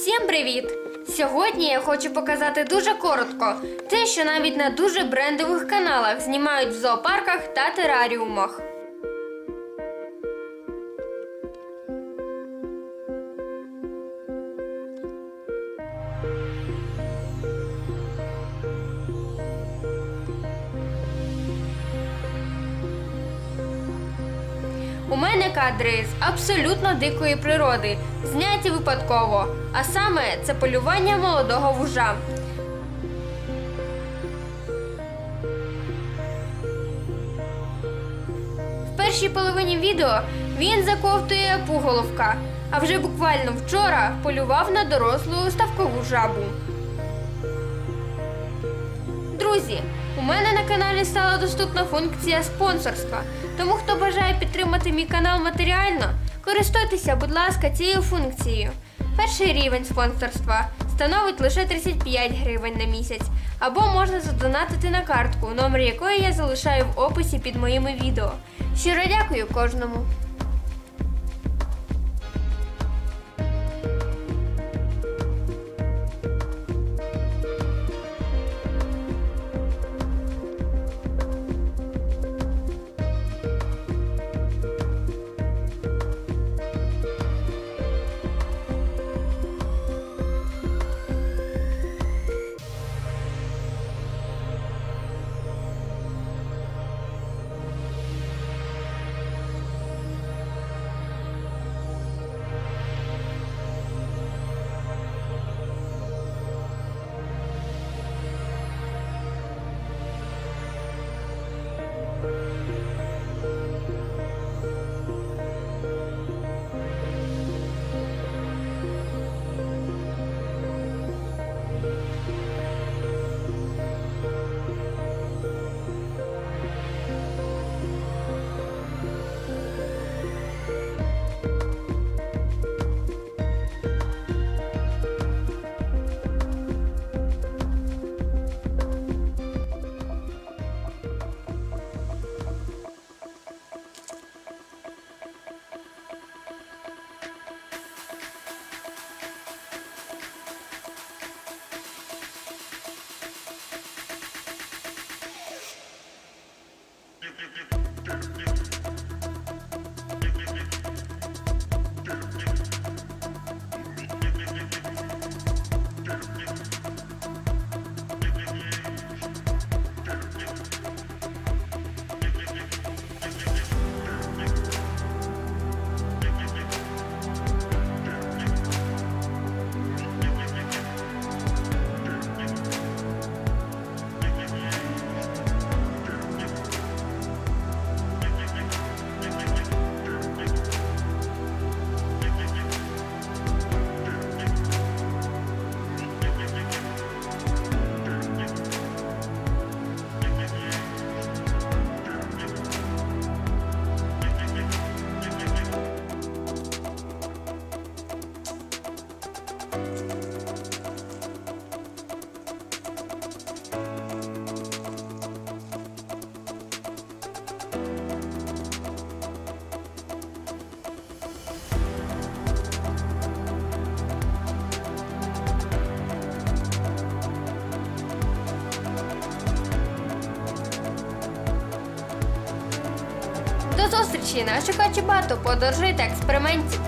Всім привіт! Сьогодні я хочу показати дуже коротко те, що навіть на дуже брендових каналах знімають в зоопарках та тераріумах. У мене кадри з абсолютно дикої природи, зняті випадково, а саме це полювання молодого вужа. В першій половині відео він заковтує пуголовка, а вже буквально вчора полював на дорослу ставкову жабу. Друзі, у мене на каналі стала доступна функція спонсорства. Тому хто бажає підтримати мій канал матеріально, користуйтеся, будь ласка, цією функцією. Перший рівень спонсорства становить лише 35 гривень на місяць, або можна задонатити на картку, номер якої я залишаю в описі під моїми відео. Щиро дякую кожному. До зустрічі на шукачі бату подорожей та експериментів.